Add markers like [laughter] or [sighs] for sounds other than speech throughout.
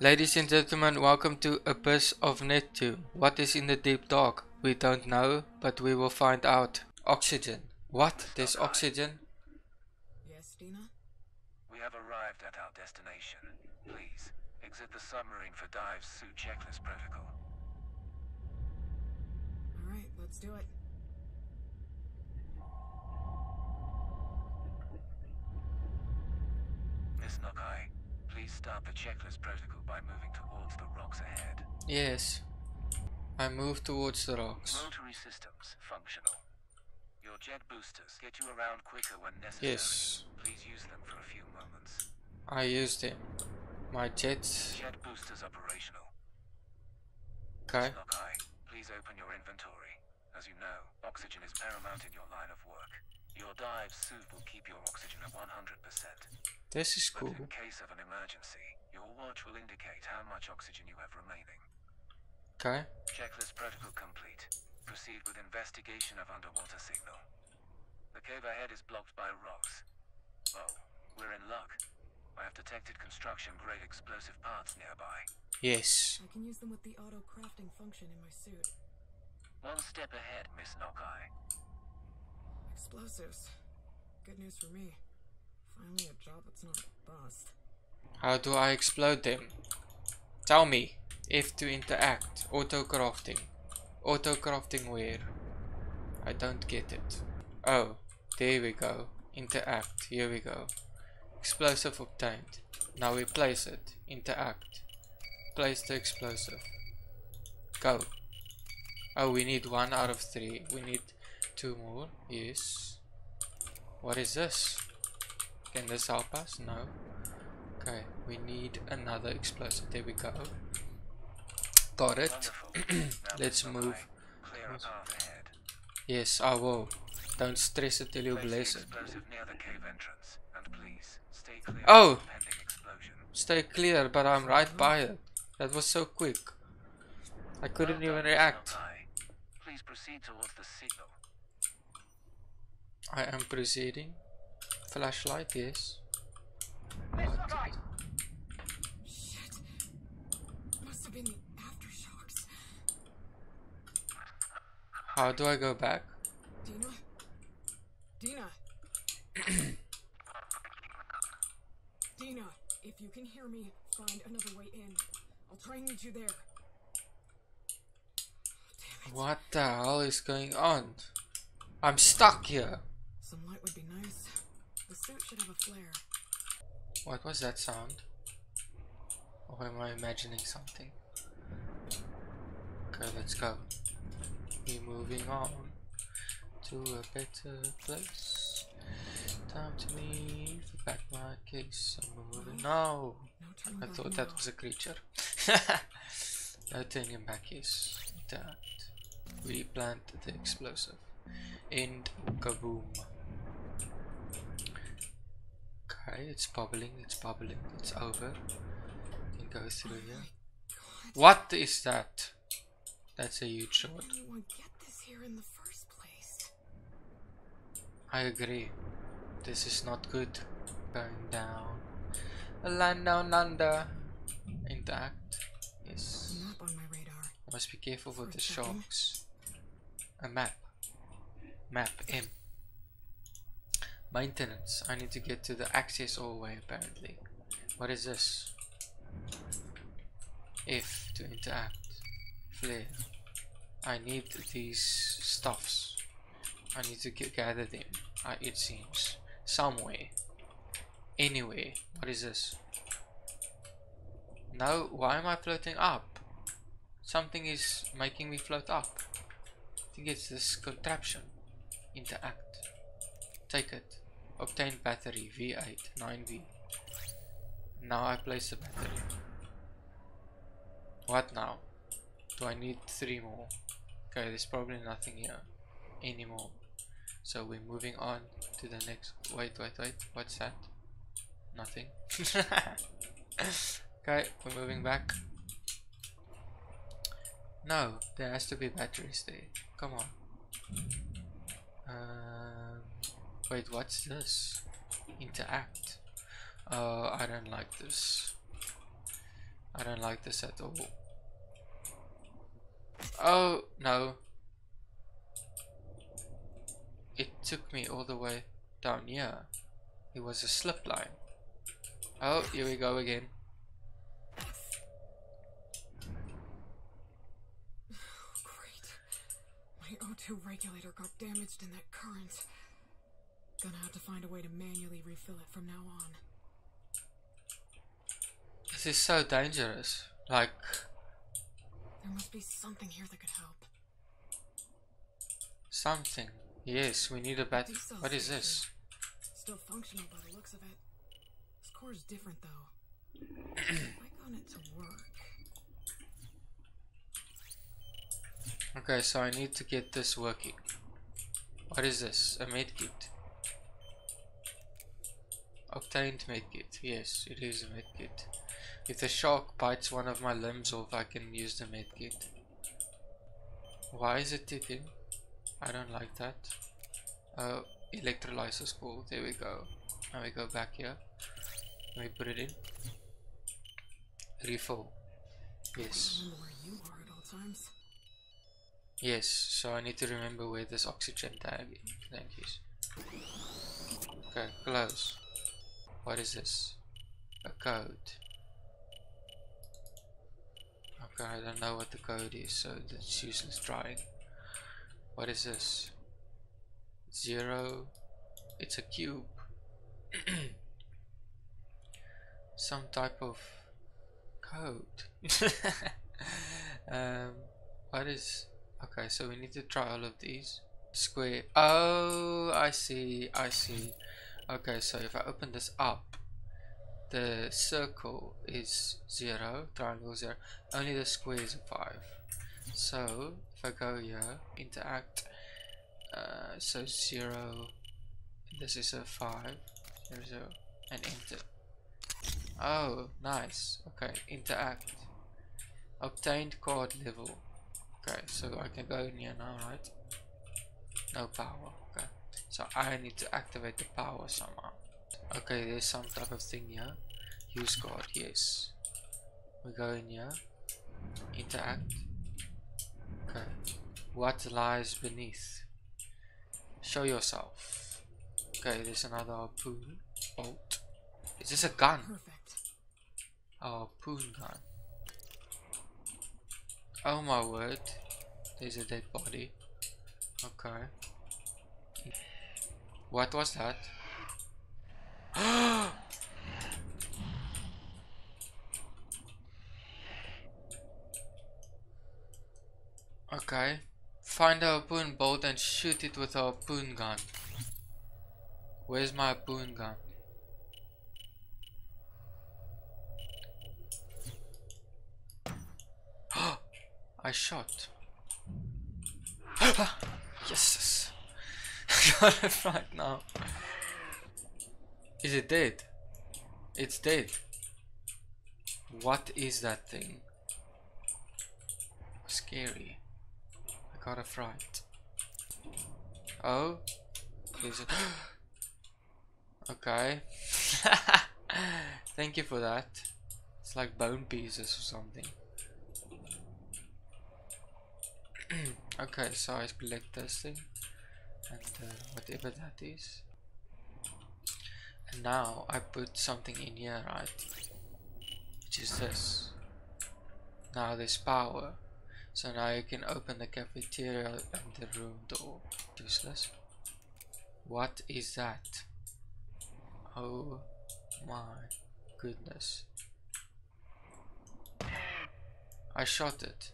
Ladies and gentlemen, welcome to Abyss of Neptune. What is in the deep dark? We don't know, but we will find out. Oxygen. What? There's oxygen? Yes, Dina? We have arrived at our destination. Please, exit the submarine for dive suit checklist protocol. Alright, let's do it. Miss Nokai, please start the checklist protocol by moving towards the rocks ahead. Yes. I move towards the rocks. Rotary systems functional. Your jet boosters get you around quicker when necessary. Yes. Please use them for a few moments. I used them. My jets. Jet boosters operational. Okay. Please open your inventory. As you know, oxygen is paramount in your line of. Your dive suit will keep your oxygen at 100%. This is cool. But cool. in case of an emergency, your watch will indicate how much oxygen you have remaining. Okay. Checklist protocol complete. Proceed with investigation of underwater signal. The cave ahead is blocked by rocks. Oh, we're in luck. I have detected construction-grade explosive parts nearby. Yes. I can use them with the auto crafting function in my suit. One step ahead, Miss Nokai. Explosives. Good news for me. Finally a job that's not bust. How do I explode them? Tell me. If to interact. Auto crafting. Auto crafting where? I don't get it. Oh, there we go. Interact. Here we go. Explosive obtained. Now we place it. Interact. Place the explosive. Go. Oh, we need one out of three. We need two more. Yes. What is this? Can this help us? No. Okay, we need another explosive. There we go. Got it. [clears throat] Let's move. Nokai, Clear a path ahead. Yes, I will. Don't stress it till you bless it. explosive near the cave entrance, and please stay clear Oh! Stay clear, but I'm right by it. That was so quick. I couldn't even react. Please proceed towards the signal. I am proceeding. Flashlight, yes. Shit! Must have been the aftershocks. How do I go back? Dina? Dina! [clears throat] Dina, if you can hear me, find another way in. I'll try and meet you there. What the hell is going on? I'm stuck here. Some light would be nice. Should have a flare. What was that sound? Or am I imagining something? Okay, let's go. We're moving on to a better place. Time to leave the back my case. I'm moving. No! I thought that was a creature. [laughs] no turning back, is That. Replant the explosive. End kaboom. Okay, it's bubbling, it's bubbling, it's over. Can go through here. Oh what is that? That's a huge shot. did anyone get this here in the first place? I agree. This is not good. Going down. A land down under. Intact. Yes. A on my radar. Must be careful with the sharks. A map. Map M. Maintenance. I need to get to the access hallway apparently. What is this? F to interact. Flare. I need these stuffs. I need to get, gather them. Uh, it seems. Somewhere. Anywhere. What is this? No, why am I floating up? Something is making me float up. I think it's this contraption. Interact. Take it. Obtain battery V8 9V. Now I place the battery. What now? Do I need three more? Okay, there's probably nothing here anymore. So we're moving on to the next. Wait, wait, wait. What's that? Nothing. [laughs] okay, we're moving back. No, there has to be batteries there. Come on. Um, wait, what's this? Interact. Oh, I don't like this. I don't like this at all. Oh, no. It took me all the way down here. It was a slip line. Oh, here we go again. [sighs] Great. My O2 regulator got damaged in that current. Gonna have to find a way to manually refill it from now on. This is so dangerous. Like, There must be something here that could help. something. Yes, we need a bat. What is this? Still functional by the looks of it. This core is different though. [clears throat] I got it to work. Okay, so I need to get this working. What is this? A medkit. Obtained medkit. Yes, it is a medkit. If the shark bites one of my limbs off, I can use the medkit. Why is it ticking? I don't like that. Uh, electrolysis core. There we go. Now we go back here. Let me put it in. Refill. Yes. Yes, so I need to remember where this oxygen tag is. Thank you. Okay, close. What is this? A code. Okay, I don't know what the code is, so it's useless trying. What is this? Zero. It's a cube. [clears throat] Some type of code. [laughs] um, what is Okay, so we need to try all of these. Square. Oh, I see. I see. Okay, so if I open this up, the circle is 0, triangle 0. Only the square is 5. So, if I go here, interact, uh, so 0, this is a 5, 0, 0, and enter. Oh, nice. Okay, interact. Obtained card level. Okay, so I can go in here now, right? No power. Okay, so I need to activate the power somehow. Okay, there's some type of thing here. Use card, yes. We go in here. Interact. Okay. What lies beneath? Show yourself. Okay, there's another harpoon. Bolt. Is this a gun? Perfect. A harpoon gun. Oh my word. There's a dead body. Okay. What was that? [gasps] okay. Find a harpoon bolt and shoot it with a harpoon gun. Where's my harpoon gun? [gasps] I shot. [gasps] yes. Got it right [laughs] now. Is it dead? It's dead. What is that thing? Scary. I got a fright. Oh? Is it? [gasps] okay. [laughs] Thank you for that. It's like bone pieces or something. [clears throat] okay, so I collect this thing uh, whatever that is. And now I put something in here, right? Which is this. Now there's power. So now you can open the cafeteria and the room door. Useless. What is that? Oh my goodness. I shot it.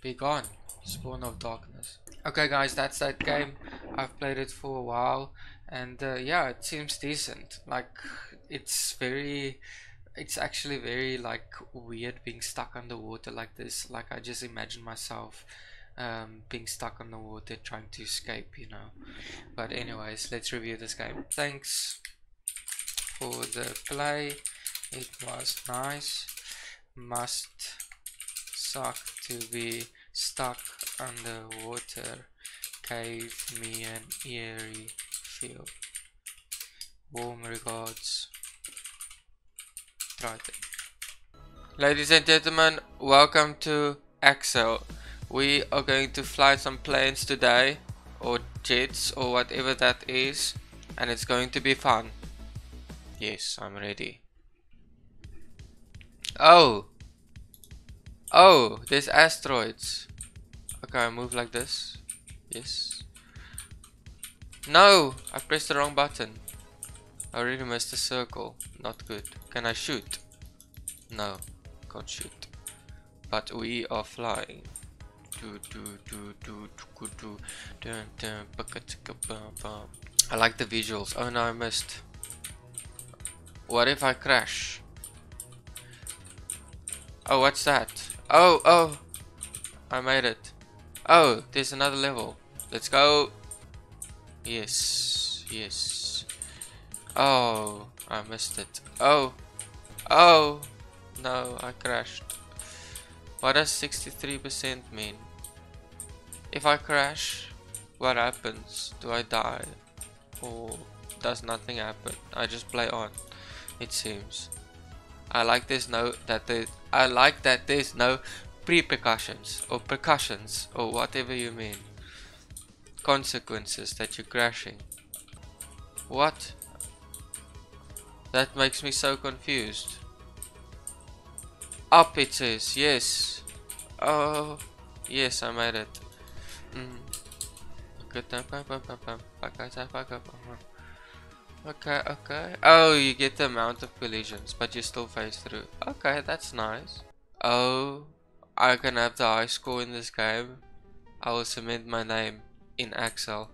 Be gone, spawn of darkness. Okay guys, that's that game. I've played it for a while and uh, yeah, it seems decent. Like it's very it's actually very like weird being stuck underwater like this. Like I just imagine myself um, being stuck underwater trying to escape, you know. But anyways, let's review this game. Thanks for the play. It was nice. Must suck to be stuck underwater gave me an eerie feel. Warm regards. It. Ladies and gentlemen, welcome to Accel. We are going to fly some planes today, or jets, or whatever that is, and it's going to be fun. Yes, I'm ready. Oh! Oh, there's asteroids. Okay, I move like this. Yes. No! I pressed the wrong button. I already missed the circle. Not good. Can I shoot? No, can't shoot. But we are flying. I like the visuals. Oh no, I missed. What if I crash? Oh, what's that? Oh, oh! I made it. Oh, there's another level. Let's go. Yes, yes. Oh, I missed it. Oh, oh, no, I crashed. What does 63% mean? If I crash, what happens? Do I die? Or does nothing happen? I just play on, it seems. I like this note that there I like that there's no repercussions or percussions or whatever you mean. Consequences that you're crashing. What? That makes me so confused. Up it is yes. Oh, yes, I made it. Mm. Okay, okay. Oh, you get the amount of collisions, but you still phase through. Okay, that's nice. Oh, I can have the high score in this game. I will submit my name in Accel.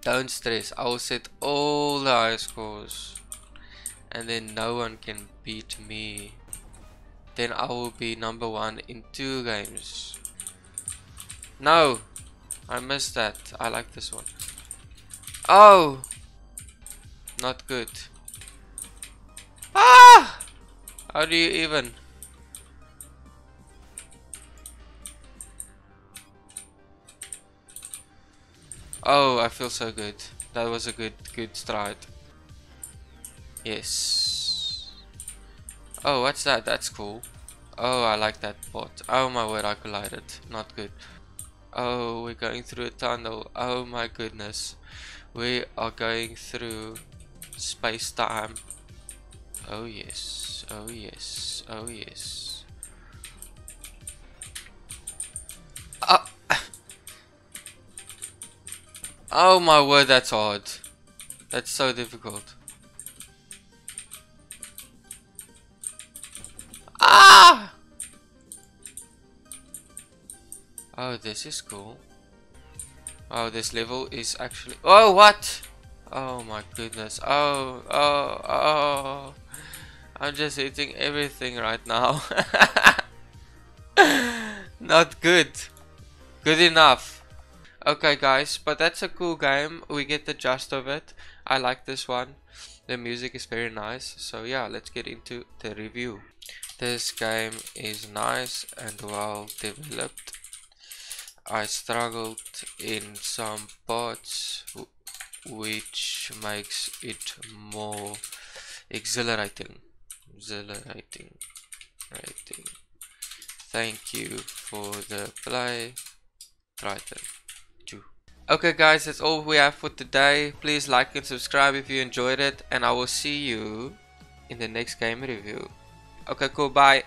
Don't stress, I will set all the high scores. And then no one can beat me. Then I will be number one in two games. No! I missed that. I like this one. Oh! Not good. Ah! How do you even? Oh, I feel so good. That was a good, good stride. Yes. Oh, what's that? That's cool. Oh, I like that bot. Oh my word, I collided. Not good. Oh, we're going through a tunnel. Oh my goodness. We are going through space time. Oh yes. Oh yes. Oh yes. Uh, Oh my word, that's hard. That's so difficult. Ah! Oh, this is cool. Oh, this level is actually... Oh, what? Oh my goodness. Oh, oh, oh. I'm just eating everything right now. [laughs] Not good. Good enough. Okay guys, but that's a cool game. We get the gist of it. I like this one. The music is very nice. So yeah, let's get into the review. This game is nice and well developed. I struggled in some parts which makes it more exhilarating. Exhilarating. Rating. Thank you for the play. Triton. Okay guys, that's all we have for today. Please like and subscribe if you enjoyed it and I will see you in the next game review. Okay cool, bye.